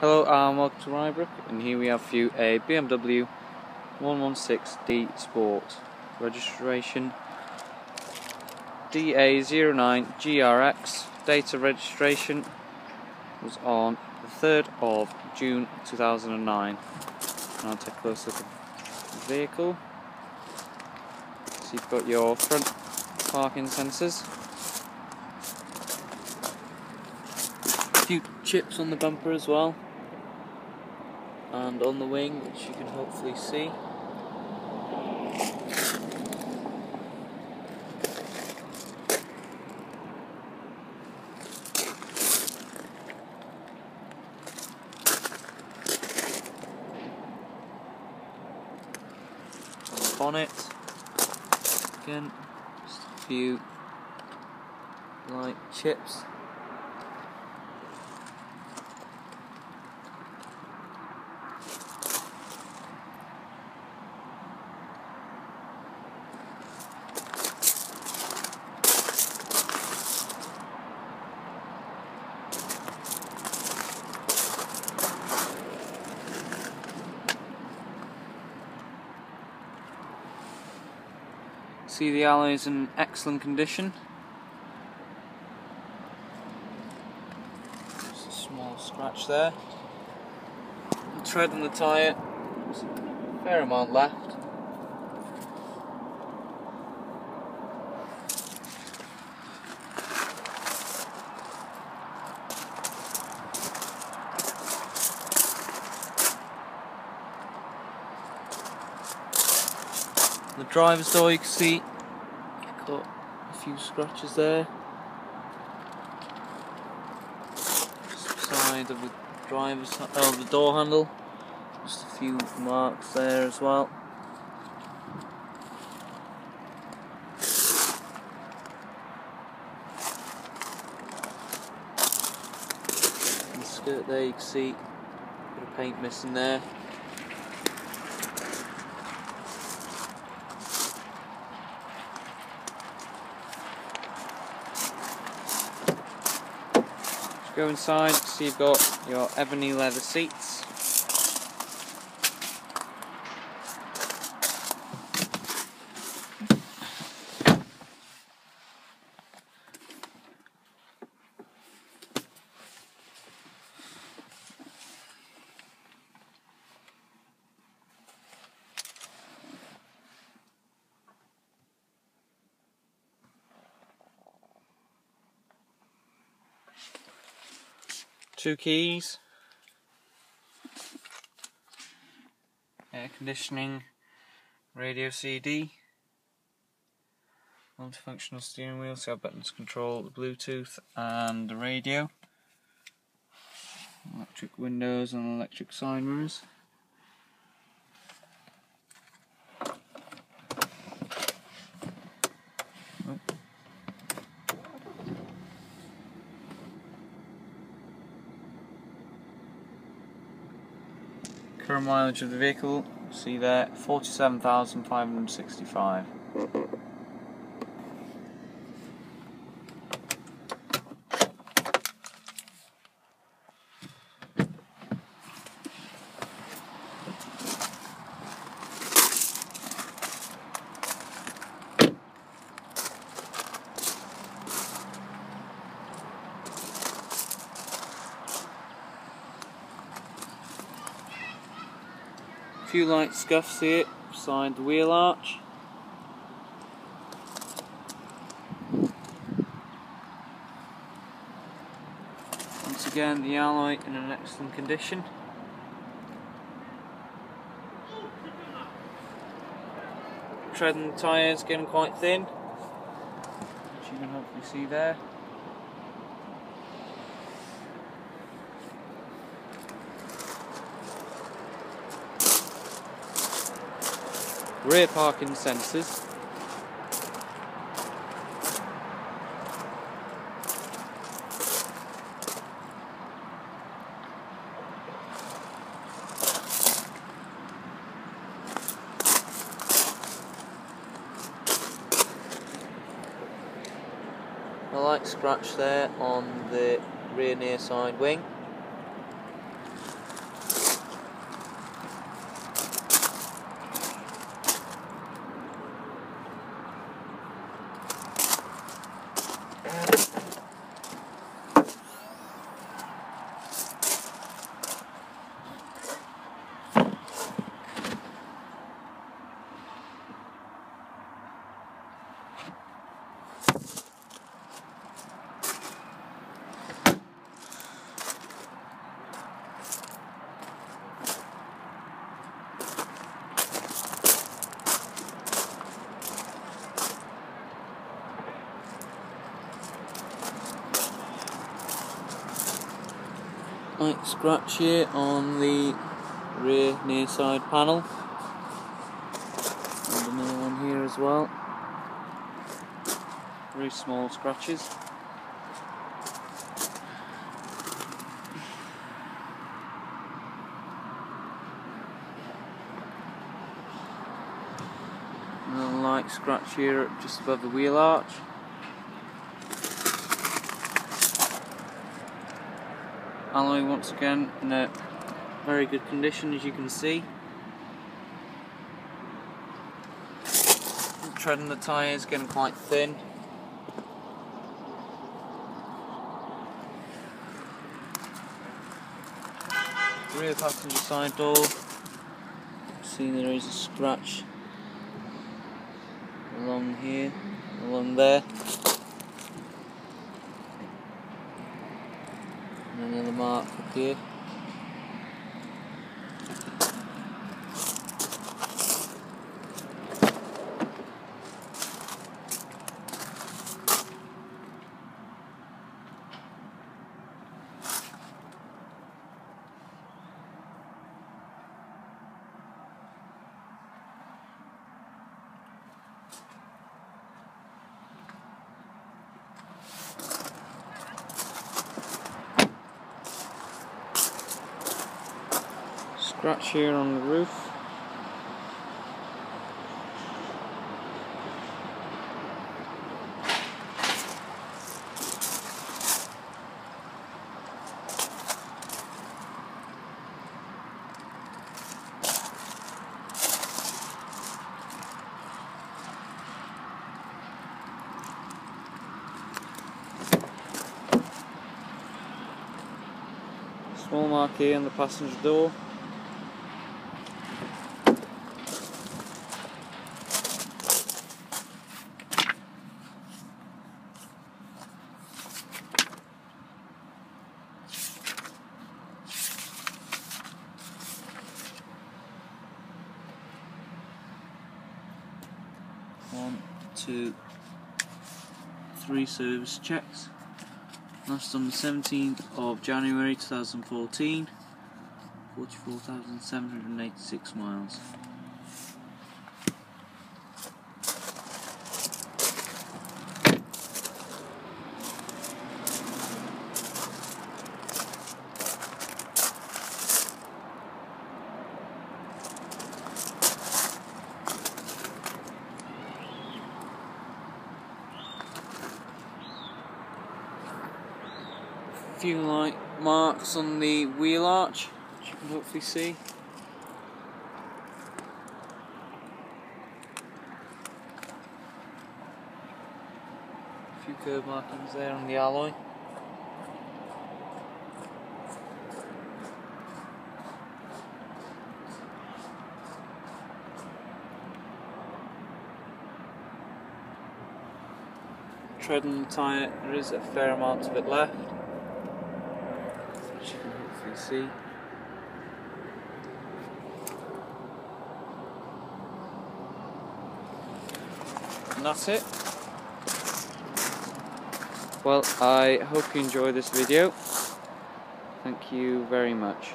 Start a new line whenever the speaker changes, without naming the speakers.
Hello, I'm welcome to Rybrook, and here we have for you a BMW 116D Sport registration DA09GRX. Data registration was on the 3rd of June 2009. I'll take a close look at the vehicle. So you've got your front parking sensors. A few chips on the bumper as well. And on the wing which you can hopefully see. Bonnet. Again just a few light chips See the alloy is in excellent condition. Just a small scratch there. The tread on the tyre, fair amount left. The driver's door you can see got a few scratches there. Side of the driver's oh the door handle. Just a few marks there as well. The skirt there you can see a bit of paint missing there. Go inside, so you've got your ebony leather seats. Two keys, air conditioning, radio CD, multifunctional steering wheel, so buttons to control the Bluetooth and the radio, electric windows and electric side mirrors. Mileage of the vehicle, see there, 47,565. few light scuffs here beside the wheel arch. Once again the alloy in an excellent condition. Tread and tyres getting quite thin, which you can hopefully see there. Rear parking sensors. A light scratch there on the rear near side wing. Light scratch here on the rear near side panel. And another one here as well. Very small scratches. Another light scratch here just above the wheel arch. Alloy once again in a very good condition as you can see. The tread on the tyres getting quite thin. Rear passenger side door. See there is a scratch along here, along there. And another mark up here. Scratch here on the roof. Small mark here on the passenger door. Two, three service checks. Last on the 17th of January 2014, 44,786 miles. Few light marks on the wheel arch, which you can hopefully see. A few curb markings there on the alloy. Tread on the tyre, there is a fair amount of it left which you can hopefully see. And that's it. Well, I hope you enjoy this video. Thank you very much.